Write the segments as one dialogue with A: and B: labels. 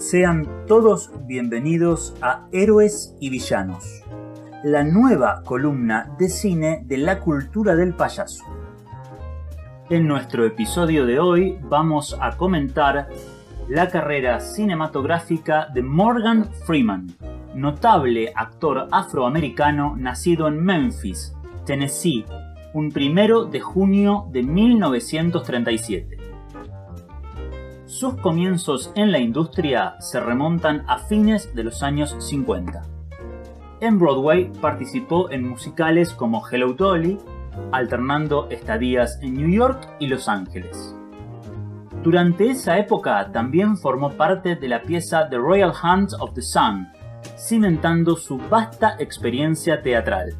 A: Sean todos bienvenidos a Héroes y Villanos, la nueva columna de cine de la cultura del payaso. En nuestro episodio de hoy vamos a comentar la carrera cinematográfica de Morgan Freeman, notable actor afroamericano nacido en Memphis, Tennessee, un primero de junio de 1937. Sus comienzos en la industria se remontan a fines de los años 50. En Broadway participó en musicales como Hello Dolly, alternando estadías en New York y Los Ángeles. Durante esa época también formó parte de la pieza The Royal Hunt of the Sun, cimentando su vasta experiencia teatral.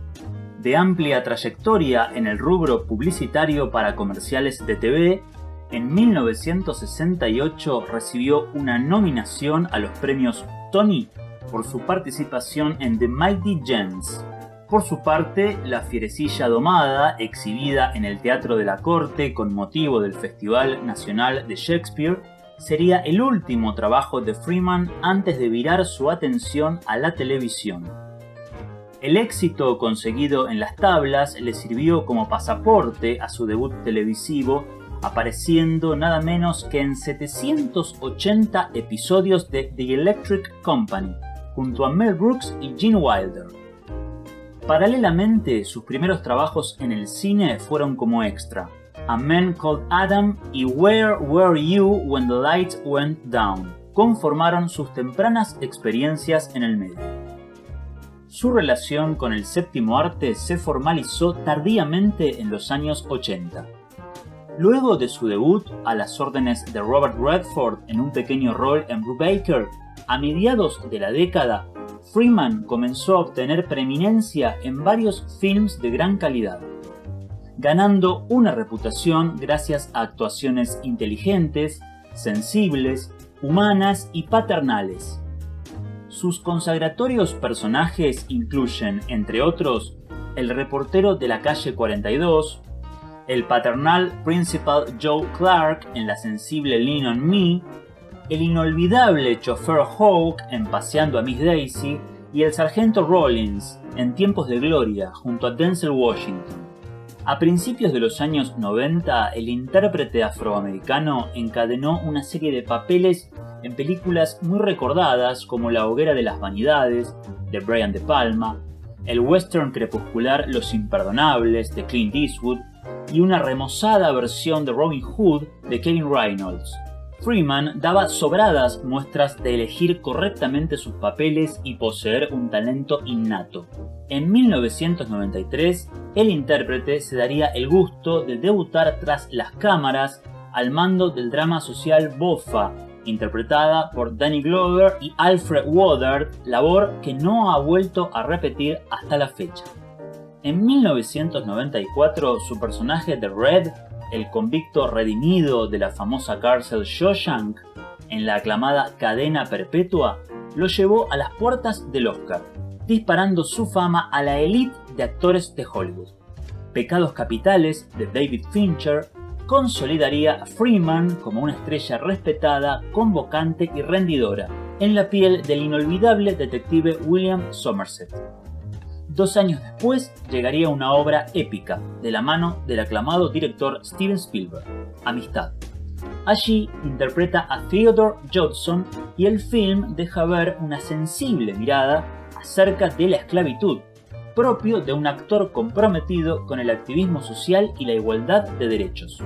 A: De amplia trayectoria en el rubro publicitario para comerciales de TV, en 1968 recibió una nominación a los premios Tony por su participación en The Mighty Gents. Por su parte, La Fierecilla Domada, exhibida en el Teatro de la Corte con motivo del Festival Nacional de Shakespeare, sería el último trabajo de Freeman antes de virar su atención a la televisión. El éxito conseguido en las tablas le sirvió como pasaporte a su debut televisivo apareciendo nada menos que en 780 episodios de The Electric Company, junto a Mel Brooks y Gene Wilder. Paralelamente, sus primeros trabajos en el cine fueron como extra, A Man Called Adam y Where Were You When the Lights Went Down, conformaron sus tempranas experiencias en el medio. Su relación con el séptimo arte se formalizó tardíamente en los años 80 Luego de su debut a las órdenes de Robert Redford en un pequeño rol en Brubaker, a mediados de la década, Freeman comenzó a obtener preeminencia en varios films de gran calidad, ganando una reputación gracias a actuaciones inteligentes, sensibles, humanas y paternales. Sus consagratorios personajes incluyen, entre otros, el reportero de la calle 42, el paternal Principal Joe Clark en la sensible Lean on Me, el inolvidable chofer Hawk en Paseando a Miss Daisy y el sargento Rollins en Tiempos de Gloria junto a Denzel Washington. A principios de los años 90, el intérprete afroamericano encadenó una serie de papeles en películas muy recordadas como La hoguera de las vanidades, de Brian De Palma, el western crepuscular Los imperdonables, de Clint Eastwood, y una remozada versión de Robin Hood de Kevin Reynolds. Freeman daba sobradas muestras de elegir correctamente sus papeles y poseer un talento innato. En 1993, el intérprete se daría el gusto de debutar tras las cámaras al mando del drama social Bofa, interpretada por Danny Glover y Alfred Woodard, labor que no ha vuelto a repetir hasta la fecha. En 1994, su personaje de Red, el convicto redimido de la famosa cárcel Shawshank, en la aclamada cadena perpetua, lo llevó a las puertas del Oscar, disparando su fama a la élite de actores de Hollywood. Pecados Capitales de David Fincher consolidaría a Freeman como una estrella respetada, convocante y rendidora, en la piel del inolvidable detective William Somerset. Dos años después llegaría una obra épica de la mano del aclamado director Steven Spielberg, Amistad. Allí interpreta a Theodore Judson y el film deja ver una sensible mirada acerca de la esclavitud, propio de un actor comprometido con el activismo social y la igualdad de derechos.